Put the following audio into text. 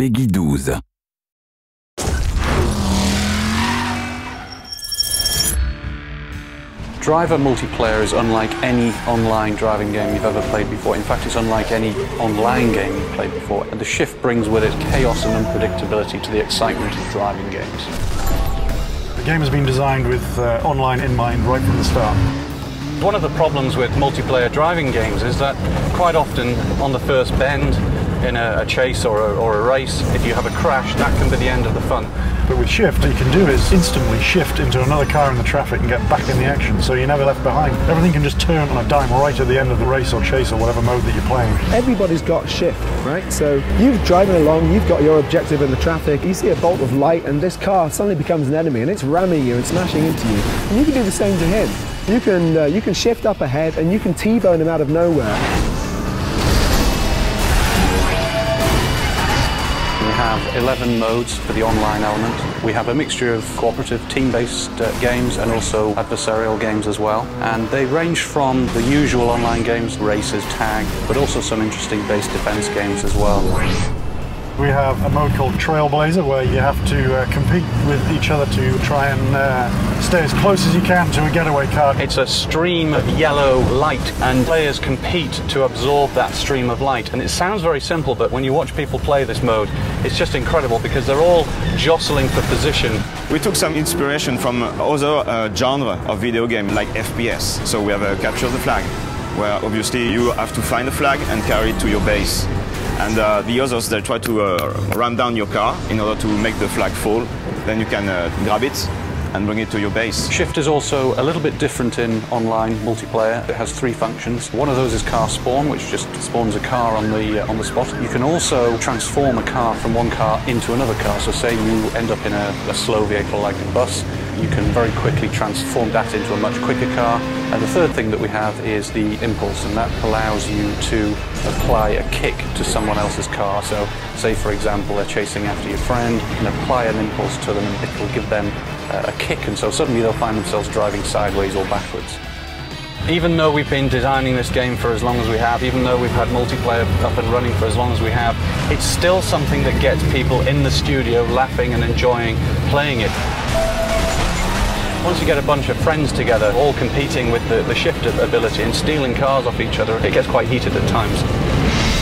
PEGI 12. Driver multiplayer is unlike any online driving game you've ever played before. In fact, it's unlike any online game you've played before. And the shift brings with it chaos and unpredictability to the excitement of driving games. The game has been designed with uh, online in mind right from the start. One of the problems with multiplayer driving games is that quite often on the first bend in a, a chase or a, or a race, if you have a crash, that can be the end of the fun. But with Shift, what you can do is instantly shift into another car in the traffic and get back in the action, so you're never left behind. Everything can just turn on a dime right at the end of the race or chase or whatever mode that you're playing. Everybody's got shift, right? So you're driving along, you've got your objective in the traffic, you see a bolt of light, and this car suddenly becomes an enemy and it's ramming you and smashing into you. And you can do the same to him. You can, uh, you can shift up ahead and you can T-bone him out of nowhere. Have 11 modes for the online element. We have a mixture of cooperative, team-based uh, games and also adversarial games as well. And they range from the usual online games, races, tag, but also some interesting base defense games as well. We have a mode called Trailblazer where you have to uh, compete with each other to try and uh, stay as close as you can to a getaway car. It's a stream of yellow light, and players compete to absorb that stream of light. And it sounds very simple, but when you watch people play this mode, it's just incredible because they're all jostling for position. We took some inspiration from other uh, genre of video game like FPS. So we have a capture the flag, where obviously you have to find a flag and carry it to your base. And uh, the others, they try to uh, ram down your car in order to make the flag fall. Then you can uh, grab it and bring it to your base. Shift is also a little bit different in online multiplayer. It has three functions. One of those is car spawn, which just spawns a car on the uh, on the spot. You can also transform a car from one car into another car. So say you end up in a, a slow vehicle like a bus, you can very quickly transform that into a much quicker car. And the third thing that we have is the impulse, and that allows you to apply a kick to someone else's car. So say for example they're chasing after your friend, and apply an impulse to them and it will give them uh, a kick and so suddenly they'll find themselves driving sideways or backwards. Even though we've been designing this game for as long as we have, even though we've had multiplayer up and running for as long as we have, it's still something that gets people in the studio laughing and enjoying playing it. Once you get a bunch of friends together, all competing with the, the shift ability and stealing cars off each other, it gets quite heated at times.